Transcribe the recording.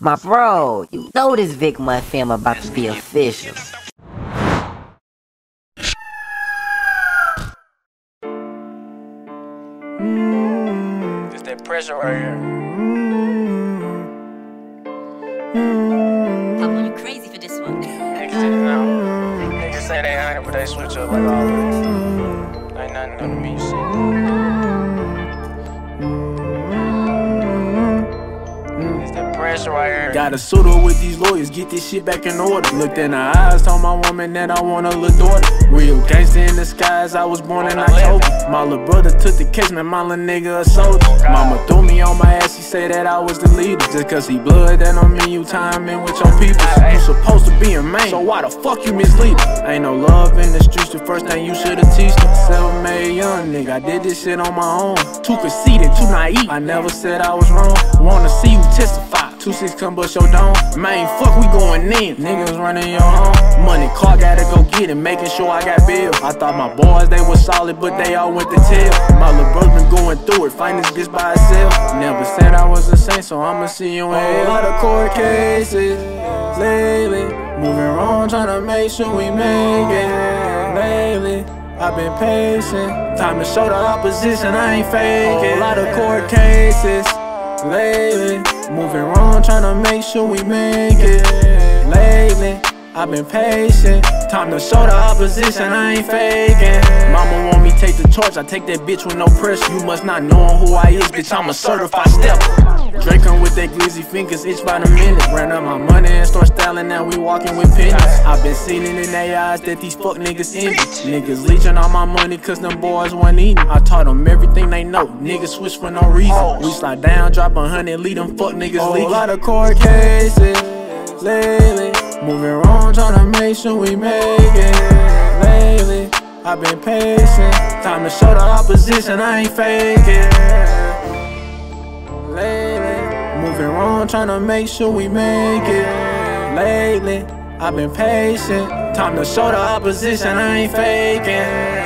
My bro, you know this Vick Mont film about to be official. It's that pressure right here. I want you crazy for this one. Niggas just know. Niggas say they honey, but they switch up like all always. Ain't nothing new to me, It's that right here. Got a suit up with these lawyers, get this shit back in order. Looked in her eyes, told my woman that I want a little daughter. Real gangsta in the skies, I was born in October. My little brother took the case, man, my little nigga a soldier. Mama threw me on my ass, she said that I was the leader. Just cause he blood, that don't mean you time in with your people. You supposed to be a man, so why the fuck you mislead Ain't no love in the streets, the first thing you should've teached them. Self made young nigga, I did this shit on my own. Too conceited, too naive, I never said I was wrong. Wanna see you testify. Two six come bust your dome. Man, fuck, we going in. Niggas running your home. Money, car gotta go get it, making sure I got bills. I thought my boys, they was solid, but they all went to tail. My little brother been going through it, find this bitch by herself. Never said I was a saint, so I'ma see you in hell. A lot of court cases lately. Moving wrong, trying to make sure we make it. Lately. I've been patient, time to show the opposition I ain't faking. A lot of court cases lately. Moving wrong, trying to make sure we make it. Lately, I've been patient. Time to show the opposition, I ain't faking. Mama want me take the torch, I take that bitch with no pressure. You must not know who I is, bitch. I'm a certified step. Drinking with that glizzy fingers, itch by the minute. Ran up my money and start styling, now we walking with pennies. I've been seeing it in their eyes that these fuck niggas envy. Niggas leeching all my money cause them boys wasn't eating. I taught them everything they know. Niggas switch for no reason. We slide down, drop a hundred, lead them fuck niggas oh, leak. A lot of court cases lately. Moving wrong, trying to make sure we make it. Lately, I've been patient. Time to show the opposition, I ain't faking. Moving wrong, trying to make sure we make it. Lately, I've been patient. Time to show the opposition, I ain't faking.